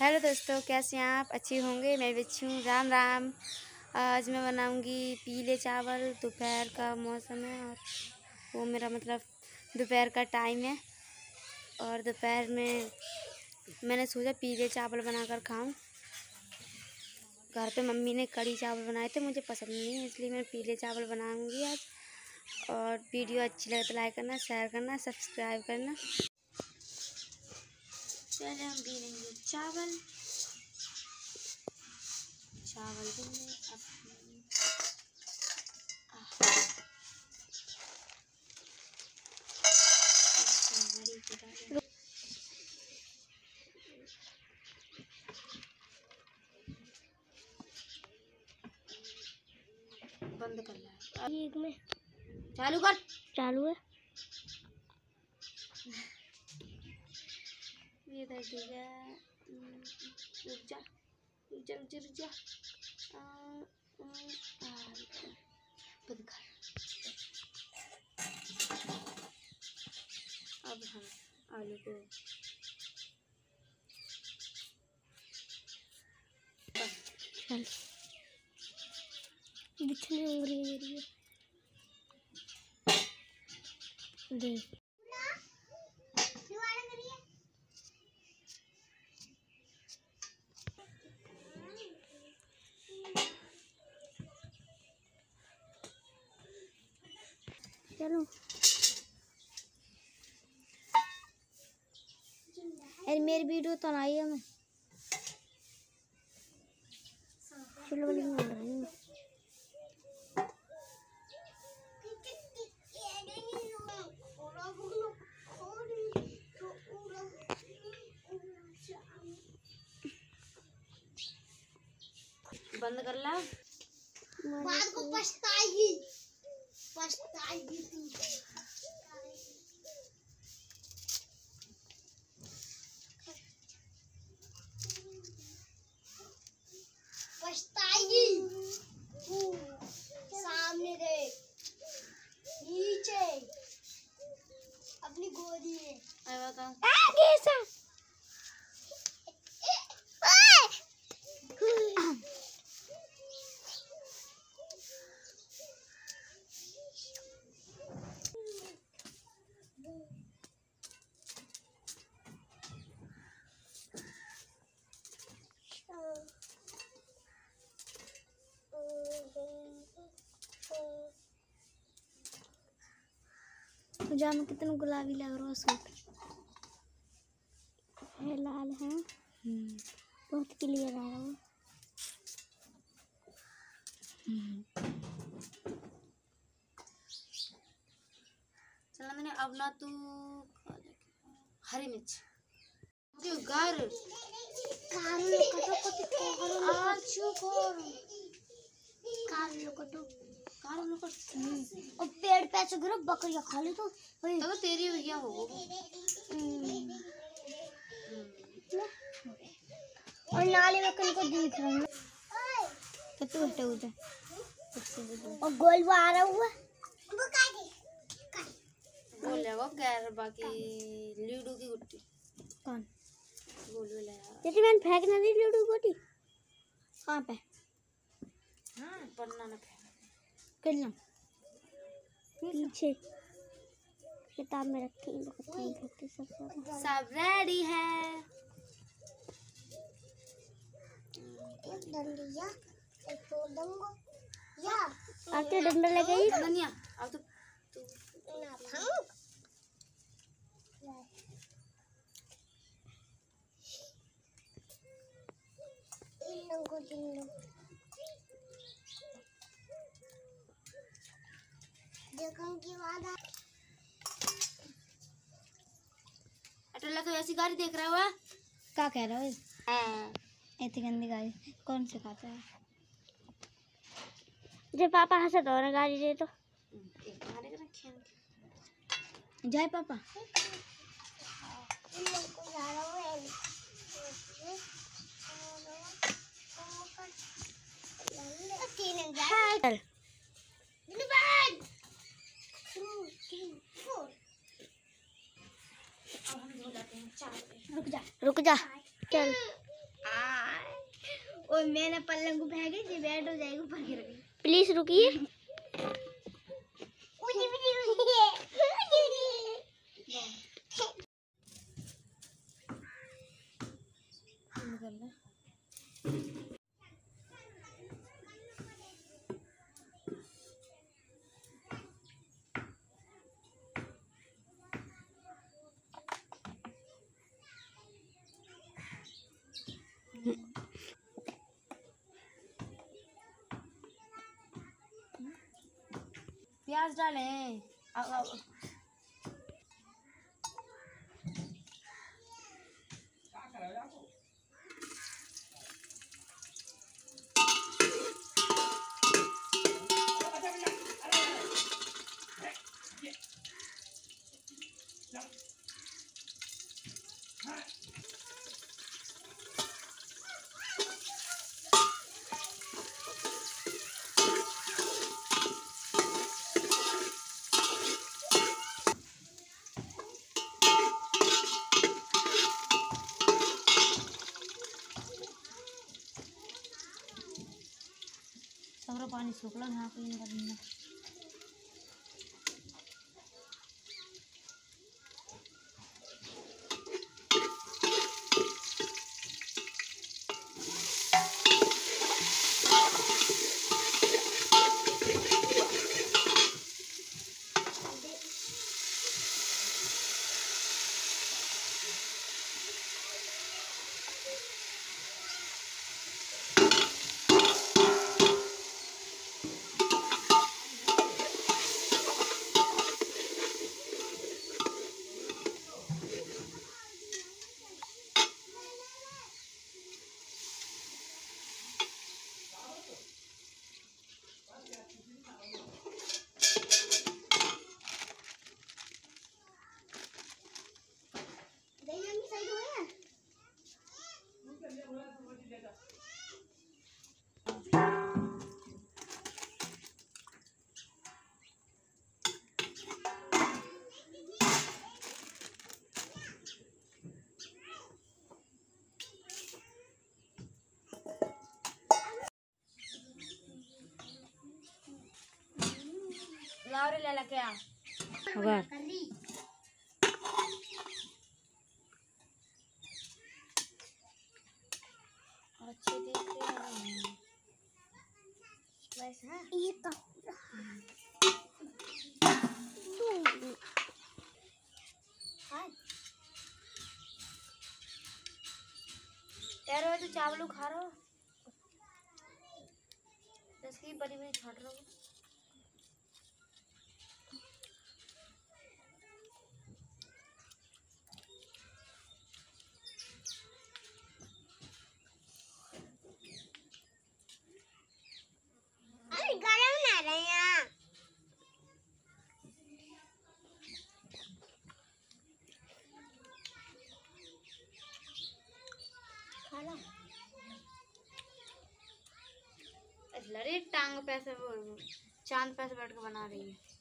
Hello दोस्तों, कैसे हैं आप? अच्छे होंगे? मैं भी अच्छी हूँ। राम राम। आज मैं बनाऊँगी पीले चावल। दोपहर का मौसम है और वो मेरा मतलब दोपहर का टाइम है। और दोपहर में मैंने सोचा पीले चावल बनाकर खाऊं। घर पे मम्मी ने कड़ी चावल बनाए थे, मुझे पसंद नहीं है, इसलिए मैं पीले चावल बनाऊँगी आज। और वीडियो अच्छी लगे तो लाइक करना, शेयर करना, सब्सक्राइब करना। पहले हम भी लेंगे चावल चावल अब बंद कर ला एक में। चालू कर। चालू है। ये कर दिया रुक जा रुक जा अब हम आलू को चल। बिछने उंगली मेरी देख। चलो। अरे मेरी वीडियो तो आई है मैं चलो वाली में रही हूँ। बंद कर ला। को पछताएगी। पछताएगी तू पछताएगी जामा कितना गुलाबी लग रहा है सूट है लाल है? बहुत क्लियर आ रहा है। चल मैंने अब ना तू हरी मिर्च। जो घर कारो कटो कटो कारो आचू कर कारो कटो कार लोग कर और पेड़ पे से गिरो बकरियाँ खा ले तो वही। तो तेरी भैया हो और नाले में कहीं को दिख रहा है। तो तू हटे उधर और गोलवा आ रहा हुआ। बोल जाओ गैर बाकी लीडू की गुट्टी। कौन? बोल यार जैसे मैंने फेंक ना दी लूडो गोटी कहाँ पे? पीछे किताब में रखी बहुत सब सब रेडी है। डंडिया एक तो दंगो या। आते डंडा लगे धनिया। अब तो ना भाँग वादा अटल्ला तो ऐसी गाड़ी देख रहा हुआ क्या कह रहा है? हाँ। इतनी गंदी गाड़ी। कौन से खाता है जब पापा हंसे तो ना गाड़ी दे तो रुक जा रुक जा। चल। और मैंने पलंग को फेंके जी बैठ हो जाएगी ऊपर गिर गई प्लीज़ रुकिए। प्याज डालें। अब पानी सगळं पाणी सुकलं ले अच्छे हैं हाँ ये तो यार तो चावल खा रहा हो बड़ी बड़ी छाट रहा हो अरे गरम ना रहे हैं खाना लड़े टांग पैसे वो चाँद पैसे बैठ के बना रही है।